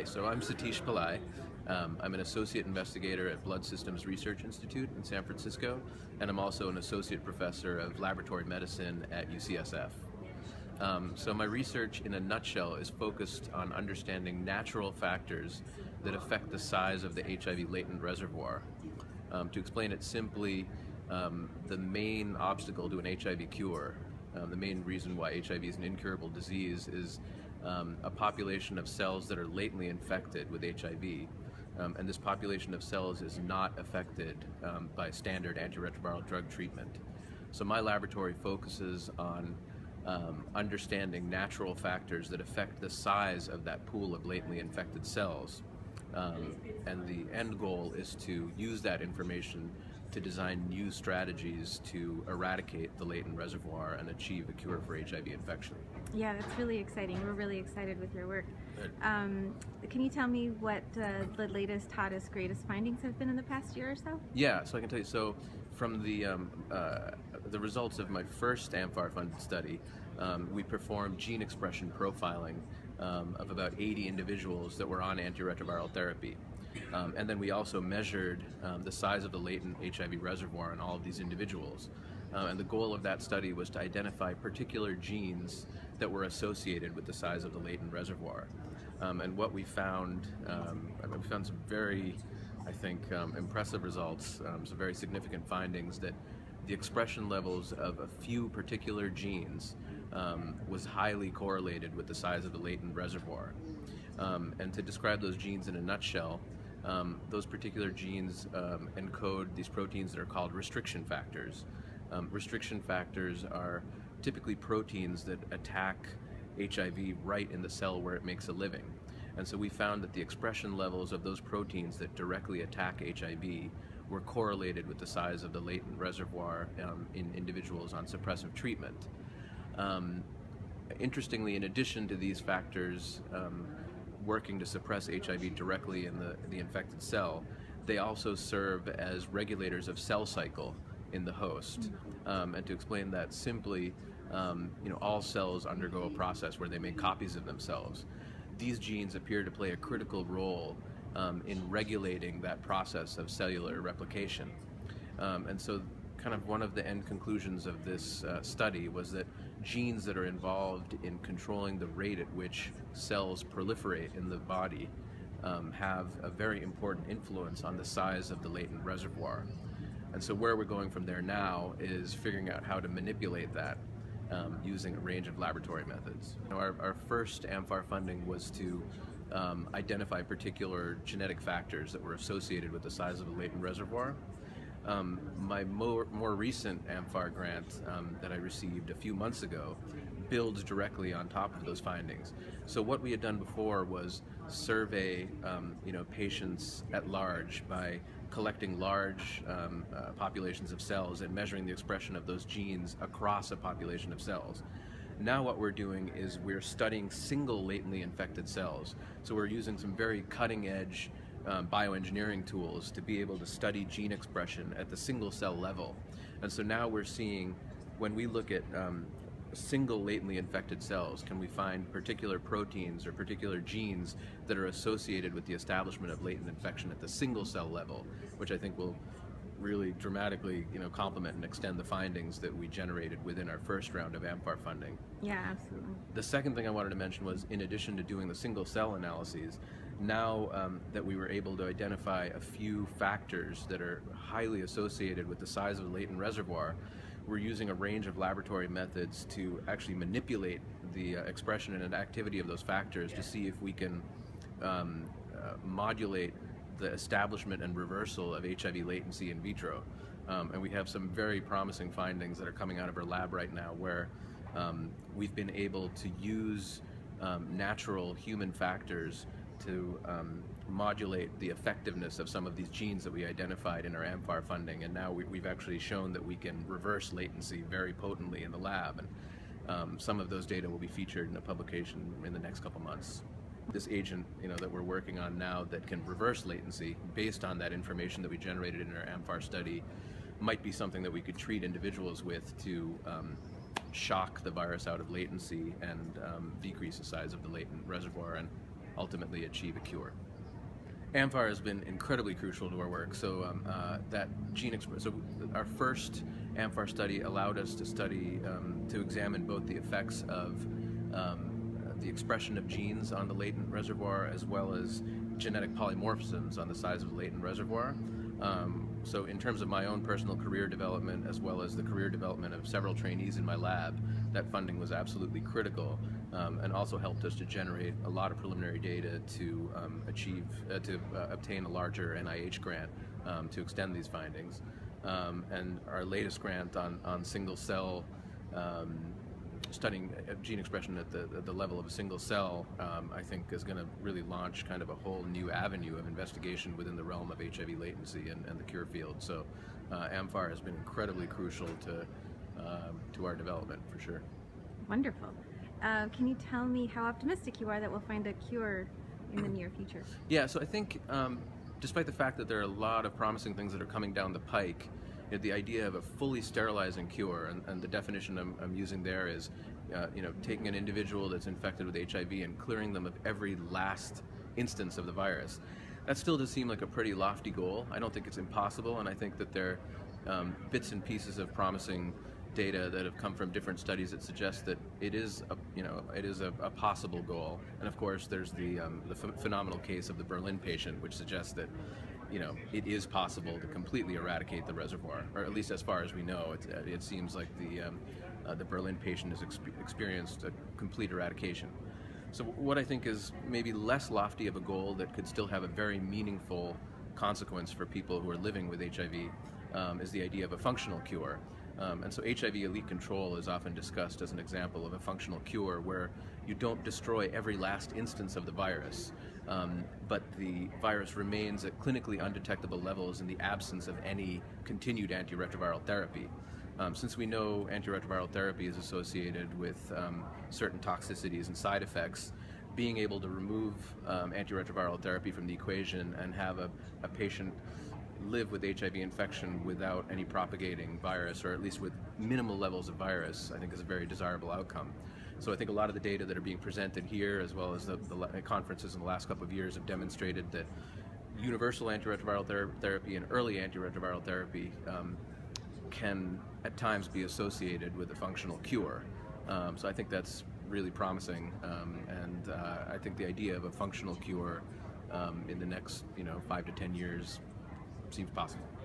Okay, so I'm Satish Pillai. Um, I'm an associate investigator at Blood Systems Research Institute in San Francisco, and I'm also an associate professor of laboratory medicine at UCSF. Um, so my research in a nutshell is focused on understanding natural factors that affect the size of the HIV latent reservoir. Um, to explain it simply, um, the main obstacle to an HIV cure, um, the main reason why HIV is an incurable disease is um, a population of cells that are latently infected with HIV. Um, and this population of cells is not affected um, by standard antiretroviral drug treatment. So my laboratory focuses on um, understanding natural factors that affect the size of that pool of latently infected cells. Um, and the end goal is to use that information to design new strategies to eradicate the latent reservoir and achieve a cure for HIV infection. Yeah, that's really exciting. We're really excited with your work. Um, can you tell me what uh, the latest, hottest, greatest findings have been in the past year or so? Yeah, so I can tell you. So, from the um, uh, the results of my first AMFAR funded study, um, we performed gene expression profiling um, of about 80 individuals that were on antiretroviral therapy. Um, and then we also measured um, the size of the latent HIV reservoir in all of these individuals. Uh, and the goal of that study was to identify particular genes that were associated with the size of the latent reservoir. Um, and what we found, um, we found some very, I think, um, impressive results, um, some very significant findings that the expression levels of a few particular genes um, was highly correlated with the size of the latent reservoir. And to describe those genes in a nutshell, um, those particular genes um, encode these proteins that are called restriction factors. Um, restriction factors are typically proteins that attack HIV right in the cell where it makes a living. And so we found that the expression levels of those proteins that directly attack HIV were correlated with the size of the latent reservoir um, in individuals on suppressive treatment. Um, interestingly, in addition to these factors um, working to suppress HIV directly in the, the infected cell, they also serve as regulators of cell cycle in the host. Um, and to explain that simply, um, you know, all cells undergo a process where they make copies of themselves. These genes appear to play a critical role um, in regulating that process of cellular replication. Um, and so kind of one of the end conclusions of this uh, study was that genes that are involved in controlling the rate at which cells proliferate in the body um, have a very important influence on the size of the latent reservoir. And so where we're going from there now is figuring out how to manipulate that um, using a range of laboratory methods. Our, our, first AMFAR funding was to um, identify particular genetic factors that were associated with the size of the latent reservoir. Um, my more, more recent AMFAR grant um, that I received a few months ago builds directly on top of those findings. So what we had done before was survey, um, you know, patients at large by collecting large um, uh, populations of cells and measuring the expression of those genes across a population of cells. Now what we're doing is we're studying single latently infected cells. So we're using some very cutting edge um, bioengineering tools to be able to study gene expression at the single cell level. And so now we're seeing, when we look at um, single latently infected cells, can we find particular proteins or particular genes that are associated with the establishment of latent infection at the single cell level, which I think will really dramatically, you know, complement and extend the findings that we generated within our first round of AMFAR funding. Yeah, absolutely. The second thing I wanted to mention was, in addition to doing the single cell analyses, now um, that we were able to identify a few factors that are highly associated with the size of the latent reservoir, we're using a range of laboratory methods to actually manipulate the uh, expression and activity of those factors to see if we can um, uh, modulate the establishment and reversal of HIV latency in vitro. Um, and we have some very promising findings that are coming out of our lab right now where um, we've been able to use um, natural human factors to um, modulate the effectiveness of some of these genes that we identified in our AMFAR funding. And now we, have actually shown that we can reverse latency very potently in the lab. And um, some of those data will be featured in a publication in the next couple months. This agent, you know, that we're working on now that can reverse latency based on that information that we generated in our AMFAR study might be something that we could treat individuals with to um, shock the virus out of latency and um, decrease the size of the latent reservoir. And ultimately achieve a cure. AMFAR has been incredibly crucial to our work. So um, uh, that gene exp- so our first AMFAR study allowed us to study um, to examine both the effects of um, the expression of genes on the latent reservoir as well as genetic polymorphisms on the size of the latent reservoir. Um, so in terms of my own personal career development as well as the career development of several trainees in my lab, that funding was absolutely critical um, and also helped us to generate a lot of preliminary data to um, achieve, uh, to uh, obtain a larger NIH grant um, to extend these findings. Um, and our latest grant on, on single cell um, studying uh, gene expression at the, at the level of a single cell, um, I think is going to really launch kind of a whole new avenue of investigation within the realm of HIV latency and, and the cure field. So uh, AMFAR has been incredibly crucial to, to our development for sure. Wonderful. Uh, can you tell me how optimistic you are that we'll find a cure in the near future? Yeah, so I think um, despite the fact that there are a lot of promising things that are coming down the pike, you know, the idea of a fully sterilizing cure, and, and the definition I'm, I'm, using there is, uh, you know, taking an individual that's infected with HIV and clearing them of every last instance of the virus. That still does seem like a pretty lofty goal. I don't think it's impossible, and I think that there are um, bits and pieces of promising data that have come from different studies that suggest that it is a you know it is a, a possible goal and of course there's the um, the ph- phenomenal case of the Berlin patient which suggests that you know, it is possible to completely eradicate the reservoir, or at least as far as we know. It, uh, it seems like the um, uh, the Berlin patient has exp- experienced a complete eradication. So what I think is maybe less lofty of a goal that could still have a very meaningful consequence for people who are living with HIV um, is the idea of a functional cure. Um, and so HIV elite control is often discussed as an example of a functional cure where you don't destroy every last instance of the virus, um, but the virus remains at clinically undetectable levels in the absence of any continued antiretroviral therapy. Um, since we know antiretroviral therapy is associated with um, certain toxicities and side effects, being able to remove um, antiretroviral therapy from the equation and have a, a patient live with HIV infection without any propagating virus, or at least with minimal levels of virus, I think is a very desirable outcome. So I think a lot of the data that are being presented here, as well as the, the conferences in the last couple of years, have demonstrated that universal antiretroviral ther- therapy and early antiretroviral therapy um, can at times be associated with a functional cure. Um, so I think that's really promising, um, and uh, I think the idea of a functional cure um, in the next, you know, five to ten years seems possible.